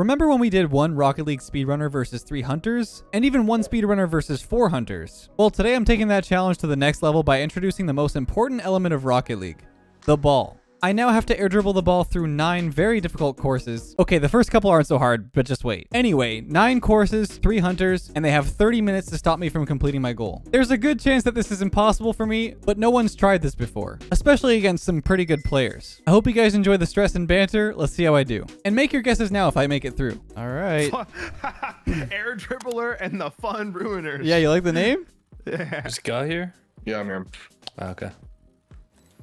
Remember when we did one Rocket League speedrunner versus three hunters? And even one speedrunner versus four hunters? Well, today I'm taking that challenge to the next level by introducing the most important element of Rocket League, the ball. I now have to air dribble the ball through nine very difficult courses. Okay, the first couple aren't so hard, but just wait. Anyway, nine courses, three hunters, and they have 30 minutes to stop me from completing my goal. There's a good chance that this is impossible for me, but no one's tried this before, especially against some pretty good players. I hope you guys enjoy the stress and banter. Let's see how I do. And make your guesses now if I make it through. All right. Air dribbler and the fun ruiners. Yeah, you like the name? Just got here? Yeah, man. Ah, okay.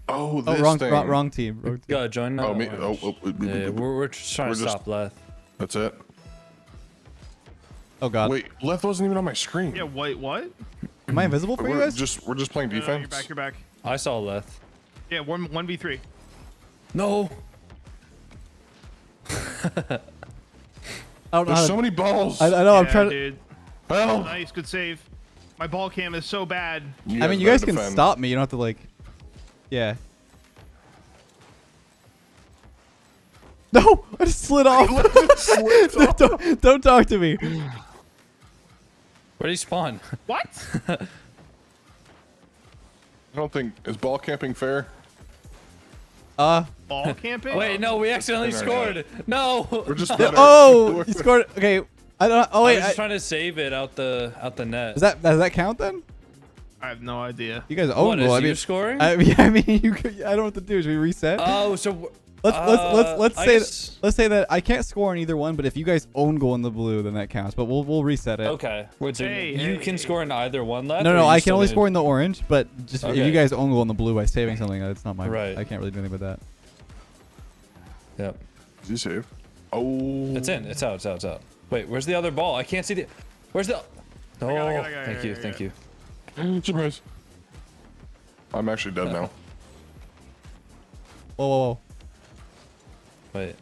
Oh, Oh, this wrong, thing. wrong, wrong team. Wrong team. Gotta join now. Oh, me. Oh, oh, oh, Yeah, yeah, we're, we're just trying We're to just- stop left. that's it. Oh god. Wait, left wasn't even on my screen. Yeah, wait, what? Am I invisible for you we're guys? just we're just playing No, no, defense. you're back, you're back. I saw left. Yeah, one one v three. No. I don't know. There's how so many balls. I, I know. I'm yeah, trying to. dude. Help! Nice, good save. My ball cam is so bad. I mean, you guys can stop me. You don't have to like. Yeah. No, I just slid off. don't, don't talk to me. Where'd he spawn? What? I don't think is ball camping fair. Uh. ball camping? Wait, no, we accidentally Hang on, scored. No. We're just better. oh, you scored. Okay. I don't. Oh I wait. was I, just trying to save it out the out the net. does that does that count then? I have no idea. You guys own What, goal. is I you mean, scoring? I mean, I mean, you. Could, I don't know what to do. Should we reset? oh, so let's let's uh, let's let's say guess- that, let's say that I can't score on either one, but if you guys own goal in the blue, then that counts. But we'll we'll reset it. okay. Wait, so Hey, you hey, can hey. score in either one left. No, no, I can only need- score in the orange, but just if you guys own goal in the blue by saving something, that's not my. Right. I can't really do anything with that. Yep. Did you save? Oh, It's in. It's out. It's out. It's out. Wait, where's the other ball? I can't see the. Where's the? Oh, got it, I got it, I got it, thank you, got it, I thank you. Mm, Surprise. I'm actually dead now. Whoa, whoa, whoa. Wait.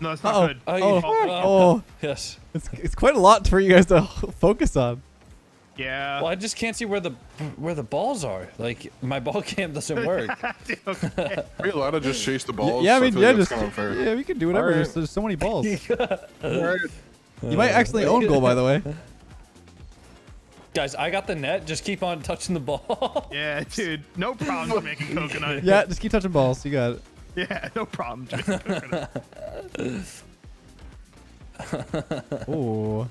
No, it's not Uh-oh. good. Oh, you Oh, oh, Yes. it's it's quite a lot for you guys to focus on. Yeah. Well, I just can't see where the where the balls are. Like my ball cam doesn't work. okay. Are you allowed to just chase the balls? yeah, I mean, feel yeah, like just kind of unfair. yeah, we can do whatever. Alright. There's, there's so many balls. Alright. You might actually own goal, by the way. Guys, I got the net. Just keep on touching the ball. Yeah, dude. No problem making coconut. Yeah, just keep touching balls. You got it. Yeah, no problem drinking coconut. Ooh.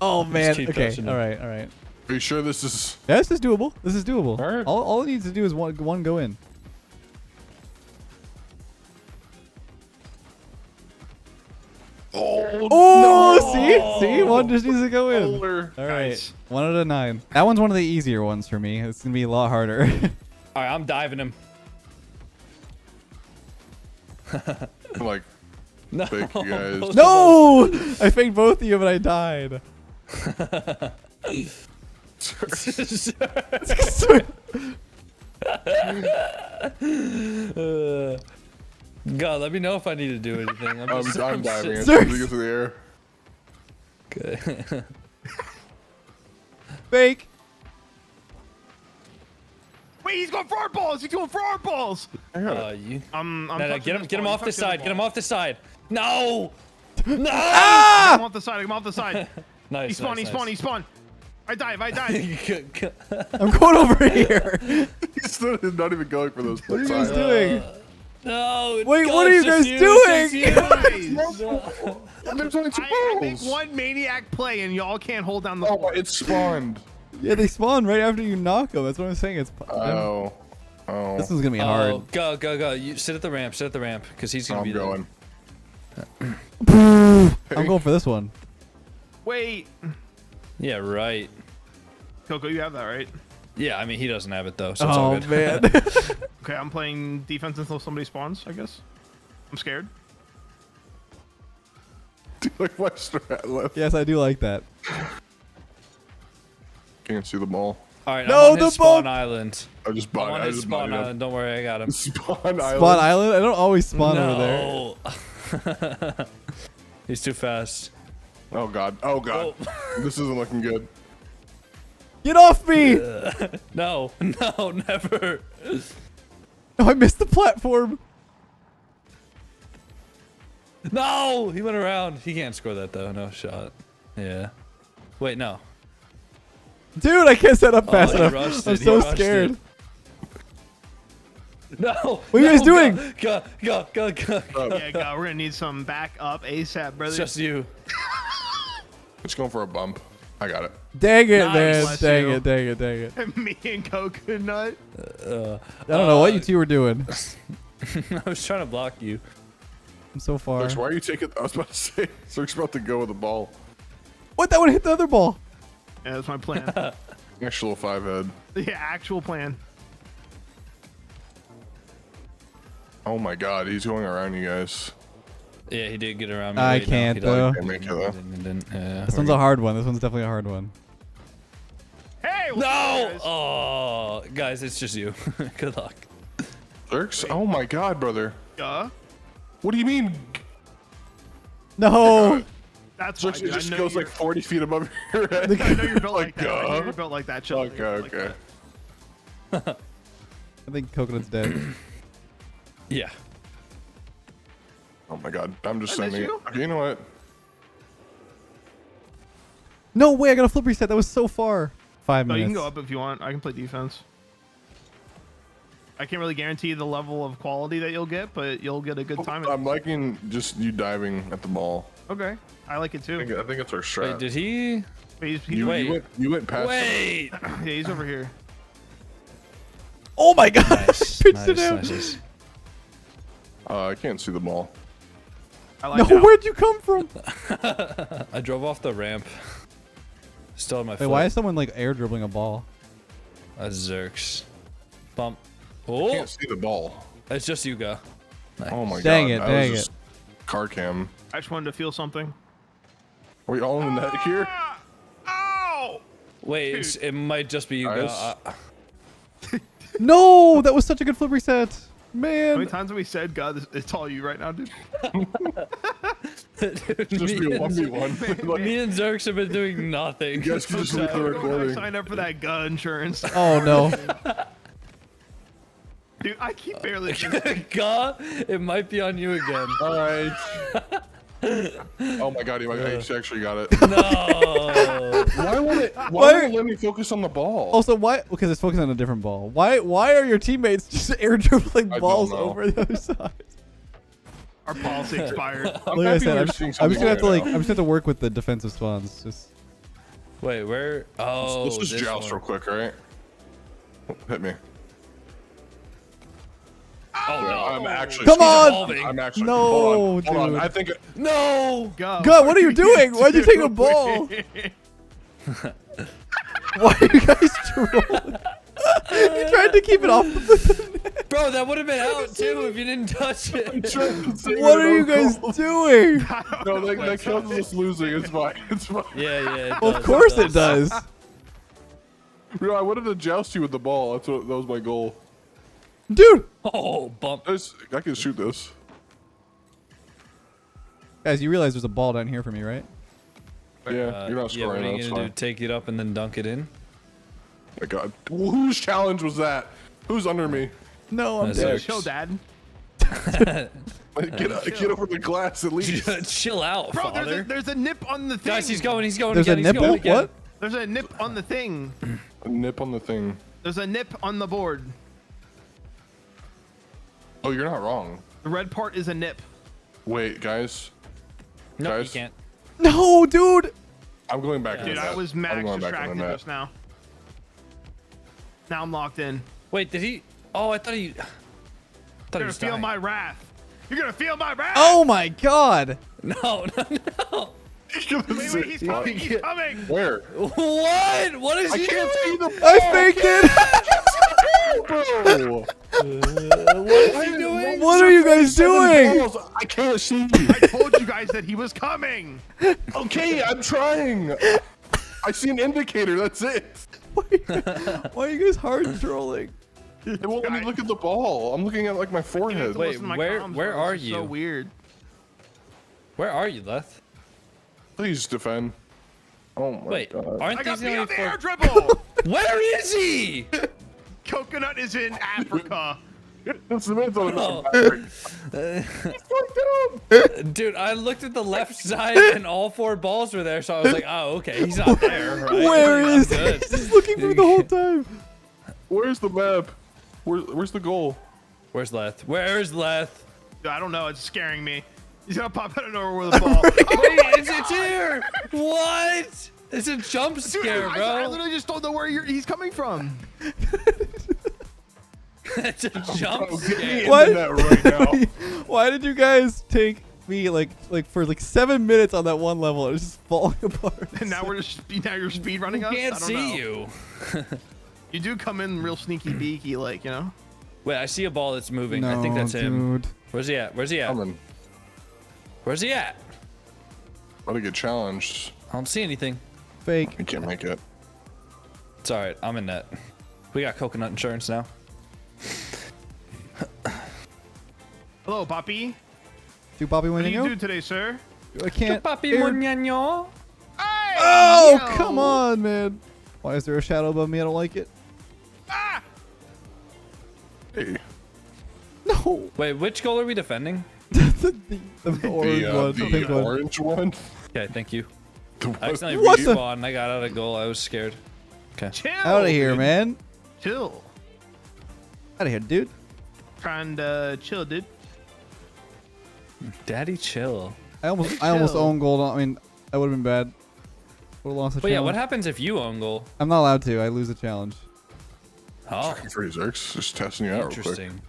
Oh man. Okay. touching All them. right. All right. Are you sure this is? Yeah, this is doable. This is doable. Alright. All all it needs to do is one one go in. One just needs to go in. Polar. All right, Nice. one out of nine. That one's one of the easier ones for me. It's gonna be a lot harder. All right, I'm diving him. like No. fake you guys. no, I faked both of you, but I died. Uh, God, let me know if I need to do anything. I'm, I'm, just, I'm diving as Sir. Soon as we get to the air. Okay. Fake. Wait, he's going for balls. He's going for our balls. uh, you. I'm, I'm No, no, get him, get him off You this touch the side. Get him off this side. No. No. Ah! I'm off the side. I'm off the side. nice. He spawned. He nice, spawned. He spawned. I dive. I dive. I'm going over here. He's not, even going for those. What are you guys sides. doing? No. Wait, what are you guys it's doing? just you. There's only two I, I make balls. one maniac play and y'all can't hold down the Oh, ball. it spawned. Yeah, they spawn right after you knock them. That's what I'm saying. It's Oh. Oh. this one's gonna be Oh, hard. go, go, go. You sit at the ramp. Sit at the ramp, because he's gonna I'm be going. I'm going for this one. Wait. Yeah, right. Coco, you have that, right? Yeah, I mean he doesn't have it though, so it's all Oh good. man. Okay, I'm playing defense until somebody spawns, I guess. I'm scared. Do like my strat left. yes, I do like that. Can't see the ball. All right, No, I'm on the his spawn ball- island. I just I'm on I just spawn bought island. Don't worry, I got him. Spawn island. Spawn Island. I don't always spawn over there. He's too fast. Oh god. Oh god. Oh. this isn't looking good. Get off me! No, no, never. Oh, I missed the platform. No, he went around. He can't score that though. No shot. Yeah. Wait, no. Dude, I can't set up Oh, fast he enough. rushed I'm so scared. it. No. What are you no, guys go, doing? Go, go, go, go. go. Oh, yeah, God, we're gonna need some back up ASAP, brother. It's just you. Just going for a bump. I got it. Dang it, Nice. man. Bless Dang you. it, dang it, dang it. Me and Coconut. Uh, I don't know what uh, you two were doing. I was trying to block you. I'm so far. Zurx, why are you taking? I was about to say, Zurx about to go with the ball. What? That one hit the other ball. Yeah, that's my plan. Actual five head. Yeah, actual plan. Oh my god, he's going around you guys. Yeah, he did get around me. I Wait, no, can't, he didn't. though. Can't make it, He though. didn't, didn't. Yeah, This we're one's a hard one. This one's definitely a hard one. Hey, No! guys? Oh, guys, it's just you. Good luck. Zurx? Oh my god, brother. Uh, What do you mean? No. that's why, Zurx, dude. it just goes you're- like 40 feet above your head. I know you're built like, Like, that. I know uh, you're built like that. Chill. Okay, You're like okay. that. I think Coconut's dead. Yeah. Oh my god, I'm just I miss sending it. you. Okay, you know what? No way, I got a flip reset. That was so far. Five No, minutes. you can go up if you want. I can play defense. I can't really guarantee the level of quality that you'll get, but you'll get a good time. I'm liking just you diving at the ball. okay, I like it I too. think, I think it's our strat. Wait, did he? But he's, he's, you, Wait. you went, you went past. him. Wait. yeah, he's over here. Oh my god. Nice. Pitched nice, it out. nice, nice. Uh, I can't see the ball. I like No, that. where'd you come from? I drove off the ramp. Still on my Wait, foot. why is someone like air dribbling a ball? A Zurx. Bump. Oh. I Oh, can't see the ball. it's just you, go. Oh my Dang god. it, I dang it. just Car cam. I just wanted to feel something. Are we all in the net here? Ah! Ow! Wait, it's, it might just be you, go. Guys? Uh, No, that was such a good flip reset. Man, how many times have we said, God, it's all you right now, dude? dude, Just be me, a and, 1v1. me and Zurx have been doing nothing. You guys can just So, leave the I recording. signed up for that gun insurance. Oh no. Dude, I keep barely. God, it might be on you again. All right. Oh my god, he might, I actually got it. No. Why won't it? Why, Why- won't it let me focus on the ball? Oh, also, why? Because it's focused on a different ball. Why? Why are your teammates just air dribbling balls over the other side? Our policy expired. I'm Like I said, I'm, I'm just gonna have to like. I'm just gonna have to work with the defensive spawns. Just Wait, where? Oh, Let's just this joust one. real quick, all right? Hit me. Oh, Yeah, I'm actually. Come on! evolving. I'm actually. No, hold on, hold dude. on. I think. No. Go. God, what are you doing? Why'd you take a ball? why are you guys trolling? you tried to keep it off. the- Bro, that would have been out too if you didn't touch it. what are you guys doing? No, that, that counts as losing. It's fine. It's fine. Yeah, yeah. it Well, does, of course it does. Bro, I wanted to joust you with the ball. That's what. That was my goal. Dude, Oh, bump. There's, I can shoot this. guys, you realize there's a ball down here for me, right? Yeah, Uh, you're not yeah, what scoring. are you gonna do? Take it up and then dunk it in? My God, whose challenge was that? Who's under me? No, I'm That's dead. Chill, Dad. Like, get get over the glass at least. Chill out, Bro, there's a, father. there's a nip on the thing. Guys, he's going. He's going There's a again. he's nipple. What? There's a nip on the thing. A nip on the thing. There's a nip on the board. Oh, you're not wrong. The red part is a nip. Wait, guys. No, you Guys? can't. No, dude. I'm going back to Dude, I net. was I'm max going back to the distracted just now. Now I'm locked in. Wait, did he? Oh, I thought he. I thought You're gonna feel dying. my wrath. You're gonna feel my wrath. Oh my god. No, no, no. Wait, wait, he's coming. He's coming. Where? What? What is I he can't see doing? the I faked it. ball, bro. What is he doing? what are you guys doing? I can't see. I told you guys that he was coming. okay, I'm trying. I see an indicator. That's it. Why are you guys hard trolling? It won't let me look at the ball. I'm looking at like my forehead. Wait, my where- comms, where are This is So weird. Where are you, Leth? Please defend. Oh my Wait, god. aren't I got these the me on only the air dribble. Where is he? Coconut is in Africa. That's the minute on Oh. He's fucked up. him? Dude, I looked at the left side and all four balls were there, so I was like, oh, okay, he's not there. Right? Where he? He's just looking for the whole time. Where's the map? Where, where's the goal? Where's Leth? Where's Leth? I don't know. It's scaring me. He's gonna pop out of nowhere with a ball. Wait, oh it's, it's here! What? It's a jump Dude, scare, I, bro. I literally just don't know where you're, he's coming from. it's a oh, jump Oh, get me scare. What? the net right now. Why did you guys take me like like for like seven minutes on that one level? It's just falling apart. And now we're just now you're speed running us. Can't I don't see know. you. You do come in real sneaky beaky, like you know. Wait, I see a ball that's moving. I think that's him. dude. Where's he at? Where's he at? Coming. Where's he at? About to get challenged. I don't see anything. Fake. I can't make it. It's all right. I'm in net. We got coconut insurance now. Hello, Poppy. Do Bobby What do you Winningo? do today, sir? I can't. Papi air- Muñeño. Hey, Oh, yo. come on, man. Why is there a shadow above me? I don't like it. Ah! Hey. No. Wait, which goal are we defending? the, the, the orange The, uh, one, the the pink one. orange one. Okay, thank you. The I one- accidentally What the- respawned. I got out of goal. I was scared. Okay. Chill. Out of here, dude. man. Chill. Out of here, dude. Trying to chill, dude. Daddy, chill. I almost, I almost own gold. I mean, that would have been bad. Would have lost the But yeah, what happens if you own gold? I'm not allowed to. I lose the challenge. Oh, For his Zurx, just testing you out real quick. interesting.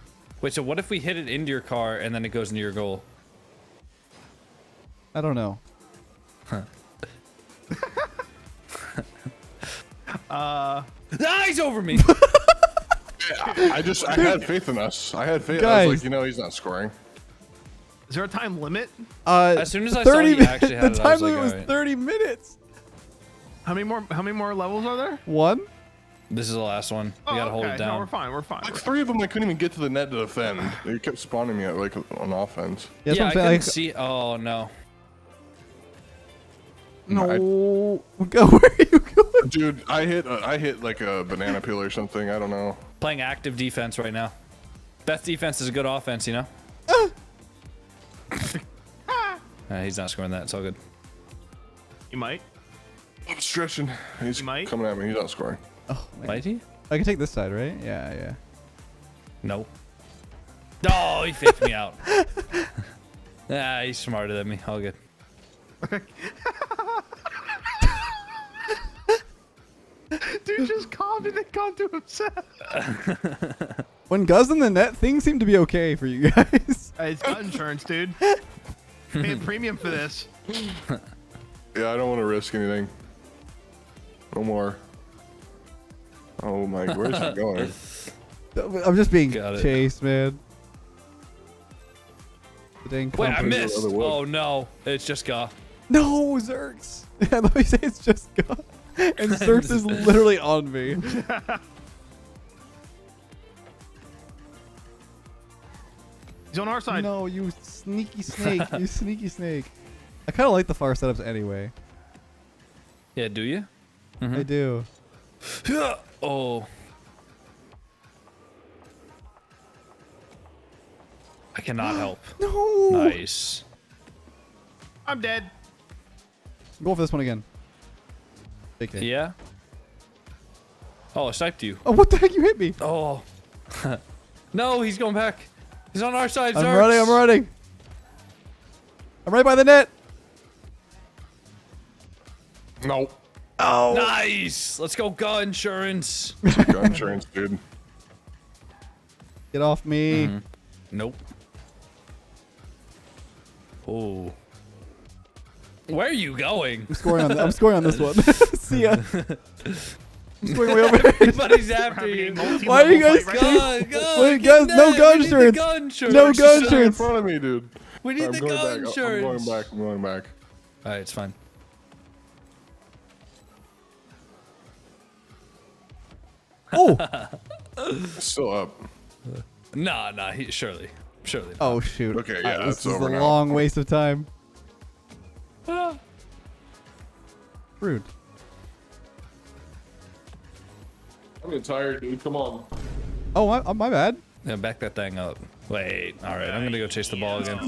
Wait, so what if we hit it into your car and then it goes into your goal? I don't know. Uh, Ah, he's over me. I just, I had faith in us. I had faith. I Guys. was like, you know, he's not scoring. is there a time limit? Uh, As soon as I saw you min- actually the had it, I time was like, limit was alright. 30 minutes. How many more? How many more levels are there? One. this is the last one. We Oh, gotta hold okay. it No, down. we're fine. We're fine. Like We're three of them, I couldn't even get to the net to defend. They kept spawning me at like on offense. Yeah, yeah, I what couldn't I'm see. Oh no. Like, no. Go where are you going? Dude, I hit, uh, I hit like a banana peel or something. I don't know. Playing active defense right now. Best defense is a good offense, you know. Uh, he's not scoring that. It's all good. You might. I'm stretching. He's You might. coming at me. He's not scoring. Oh, my Might he? I can take this side, right? Yeah, yeah. No. Oh, he faked me out. Ah, he's smarter than me. All good. Dude just calmed and then calmed to himself. When Guz in the net, things seem to be okay for you guys. Uh, it's got insurance, dude. Paying premium for this. Yeah, I don't want to risk anything. No more. Oh my, where's he going? I'm just being Got it. chased, man. Dang Wait, I missed. Oh no, it's just Ga. No, Zurx. I thought you say it's just God. And Zurx is literally on me. He's on our side. No, you sneaky snake. You sneaky snake. I kind of like the far setups anyway. Yeah, do you? Mm-hmm. I do. Oh. I cannot help. No. Nice. I'm dead. Go for this one again. JK. Yeah. Oh, I sniped you. Oh, what the heck? You hit me. Oh. no, he's going back. He's on our side. I'm running. I'm running. I'm right by the net. No. Oh. Nice. Let's go, gun insurance. Gun insurance, dude. Get off me. Mm-hmm. Nope. Oh. Where are you going? I'm scoring on. The, I'm scoring on this one. See ya. I'm scoring way over here. Everybody's after you. Why are you guys fight right. Gun, gun, Wait, guys, no that. gun We insurance. gun insurance. No gun Stay in front of me, dude. We need I'm the gun back. I'm going back. I'm going back. All right, it's fine. Oh. Still up. Nah, nah. He, surely, surely. Oh shoot. Okay, yeah, Alright, this that's is a now. long waste of time. Rude. I'm getting tired, dude. Come on. Oh, my, oh, my bad. Yeah, back that thing up. Wait, all right, I'm gonna go chase the ball again.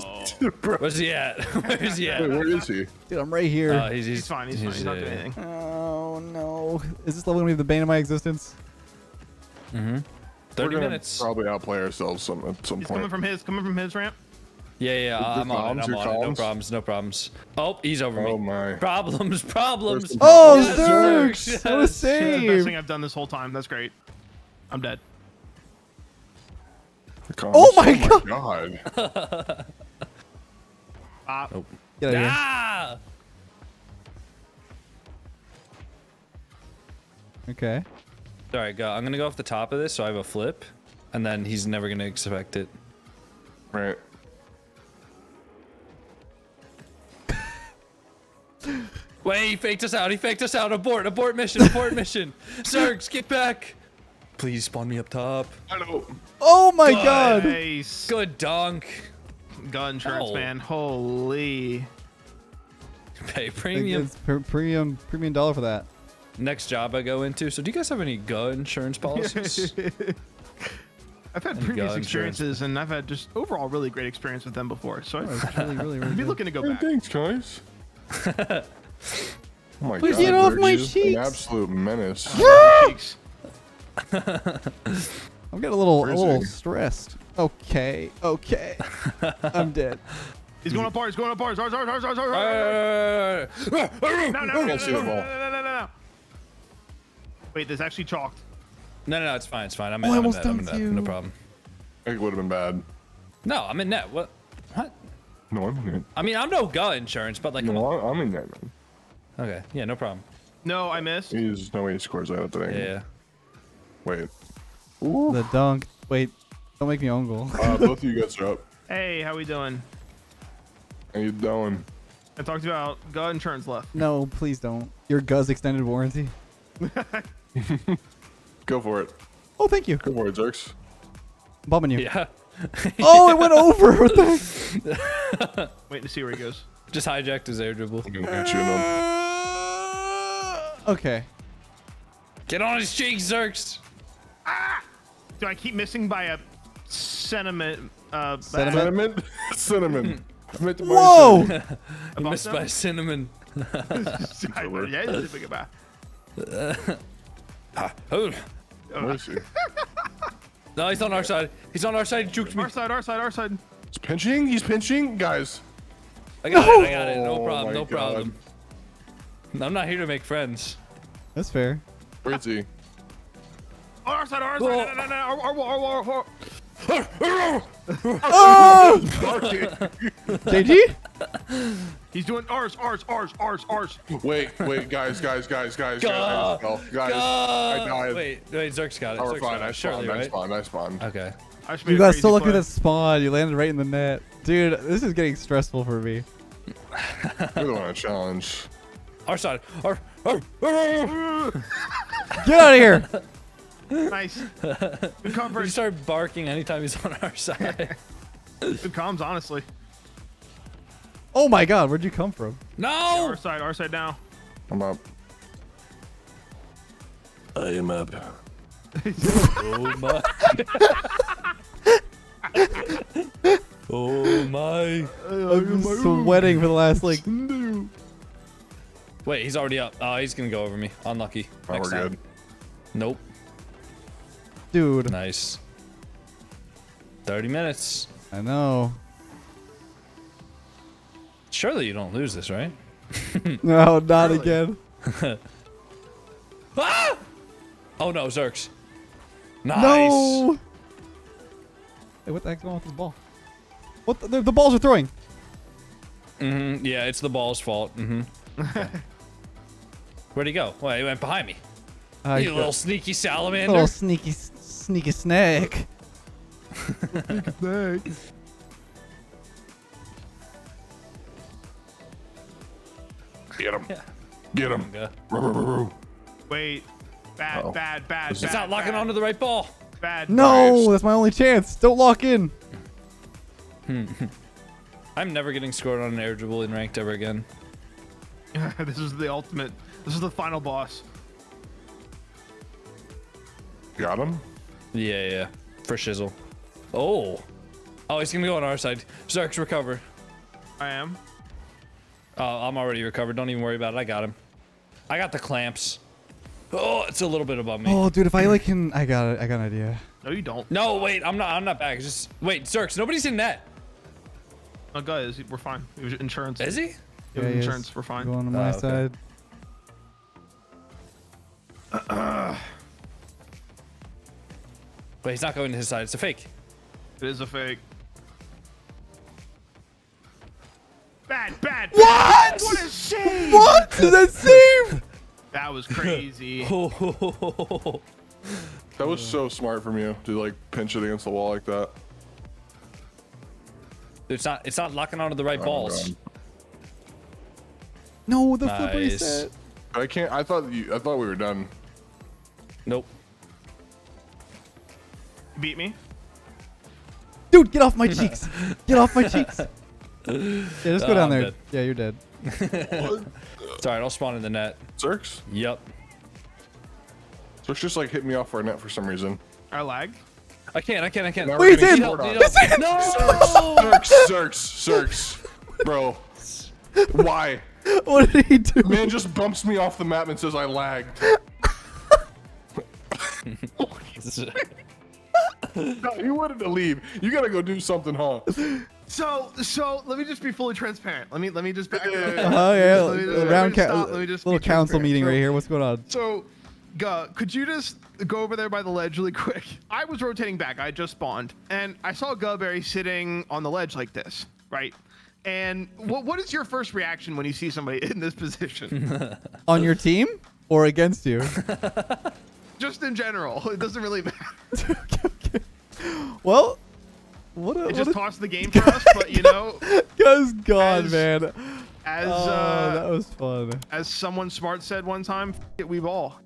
Bro, Where's he at? Where's he at? wait, at? where is he? Dude, I'm right here. Uh, he's, he's, He's fine. He's, fine. He's not doing anything. oh no. Is this level gonna be the bane of my existence? Mm-hmm. We're 30 minutes. Probably outplay ourselves some at some He's point. coming from his coming from his ramp. Yeah, yeah, Your I'm on it. I'm your on it. No problems, no problems. Oh, he's over Oh me. my. Problems, problems. Oh, Yes, Zurx! Zurx, What a yes. This the best thing I've done this whole time. That's great. I'm dead. The columns. Oh my God. god. Ah, Get out. Ah! Okay. All right, go. I'm gonna go off the top of this, so I have a flip, and then he's never gonna expect it. Right. Wait, he faked us out. He faked us out. Abort, abort mission, abort mission. Zurx, get back. Please spawn me up top. I know. Oh my god! nice. Good dunk. Gun insurance, Oh. man. Holy. Pay premium. It's pr- premium premium dollar for that. Next job I go into. So, do you guys have any gun insurance policies? I've had And previous gun insurance. experiences, and I've had just overall really great experience with them before. So I'd it's really, really, really be looking to go Hey, back. thanks, guys. Oh my Please god. get off my you're An absolute menace. Cheeks. I'm getting a little, a little stressed. Okay, okay. I'm dead. He's going up bars. Going up bars. Ours, ours, ours, ours, ours, ours. Uh, No, no, no, no, no, Can't see no, the no, ball. no, no, no, no. Wait, there's actually chalked. no, no, no, it's fine, it's fine. I'm Oh, in, I I'm in almost net, I'm in dunked net. you. No problem. It would have been bad. No, I'm in net. What? What? No, I'm in it. I mean, I'm no gun insurance, but like, come on. No, I'm in that, man. Okay, yeah, no problem. No, I missed. He's no way he scores that thing. Yeah, yeah. Wait. Ooh. The dunk. Wait, don't make me own goal. Uh, both of you guys are up. Hey, how we doing? How you doing? I talked about gun insurance left. No, please don't. Your Guz extended warranty. Go for it. Oh, thank you. Go for it, Zurx. I'm bumming you. Yeah. Oh, it went over. What the heck? Waiting to see where he goes. Just hijacked his air dribble. I'm gonna hit you in them. Okay. Get on his cheeks, Zurx. Do I keep missing by a sentiment? Uh, Sentiment? Cinnamon? Cinnamon. I meant to buy Whoa! You missed them? by cinnamon. cinnamon. yeah, it's a big about. Ah, oh. Where is he? No, he's on our side. He's on our side. He juked me. Our side, our side, our side. He's pinching? He's pinching? Guys. I got it. I got it. No Oh problem. my No God. problem. I'm not here to make friends. That's fair. Where is he? Our side, our side. No, no, no, no. Our, our, our, our, our. Oh! Barking. JG? He's doing ours, ours, ours, ours, ours. wait, wait, guys, guys, guys, guys, Go. guys, guys, guys, I died. Wait, wait, Zerk's got it. Oh, we're Zerk's fine. I it. Surely, spawned. I right? spawned. I spawned. Okay. I You a guys crazy so lucky that spawn. You landed right in the net. Dude, this is getting stressful for me. You're the one on challenge. Our side. Our. our, our. Get out of here! Nice. Good You coverage. start barking anytime he's on our side. Good comms, honestly. Oh my god, where'd you come from? No! Our side, our side now. I'm up. I am up. Oh my. oh my. I'm sweating for the last like. Wait, he's already up. Oh, he's gonna go over me. Unlucky. Oh, Next we're time. good. Nope. Dude, Nice. 30 minutes. I know. Surely you don't lose this, right? No, not Really? again. Ah! Oh no, Zurx. Nice. No! Hey, what the heck's going on with this ball? What the, the, the balls are throwing? hmm Yeah, it's the ball's fault. hmm Where'd he go? Well, he went behind me. Uh, you little sneaky salamander. little sneaky, sneaky snake. Get him. Yeah. Get him. Wait. Bad, Uh-oh. bad, bad, It's bad. It's not locking bad, onto the right ball. Bad. No, Nice. that's my only chance. Don't lock in. Hmm. I'm never getting scored on an air dribble in ranked ever again. this is the ultimate. This is the final boss. Got him? Yeah, yeah. For shizzle. Oh. Oh, he's gonna go on our side. Zurx, recover. I am. Oh, I'm already recovered. Don't even worry about it. I got him. I got the clamps. Oh, it's a little bit above me. Oh, dude, if I like can, I got it. I got an idea. No, you don't. No, wait, I'm not. I'm not back. It's just wait, Zurx. Nobody's in net. Oh, guys, we're fine. We have insurance. Is he? We have Yeah, he is. insurance. We're fine. Going on my Oh, okay. side. Wait, he's not going to his side. It's a fake. It is a fake. Bad, bad. What? bad. What a shame. What? Did that save? That was crazy. Oh, That was so smart from you to like pinch it against the wall like that. it's not. It's not locking onto the right Oh, balls. God. No, the flip Nice. reset. I can't. I thought you. I thought we were done. Nope. Beat me. Dude, get off my cheeks. Get off my cheeks. Yeah, just go Oh, down I'm there. dead. Yeah, you're dead. It's alright. I'll spawn in the net. Zurx. Yep. Zurx just like hit me off our net for some reason. I lag. I can't. I can't. I can't. Now Wait, we're it's getting in. bored Need on. help, need help. No. Zurx, Zurx, Zurx, bro. Why? What did he do? Man just bumps me off the map and says I lagged. No, you wanted to leave. You gotta go do something, huh? So, so let me just be fully transparent. Let me, let me just back. Oh yeah, Let me just- uh, let round just ca- stop. Let me just little council meeting So- right here. What's going on? So, Guh, could you just go over there by the ledge really quick? I was rotating back. I just spawned, and I saw Guhberry sitting on the ledge like this, right? And what what is your first reaction when you see somebody in this position? On your team or against you? just in general, it doesn't really matter. okay, okay. Well, what a, It just a tossed the game for us, but you know, guy's gone, as- man. as Oh, uh, that was fun. as someone smart said one time, "F- it, we ball.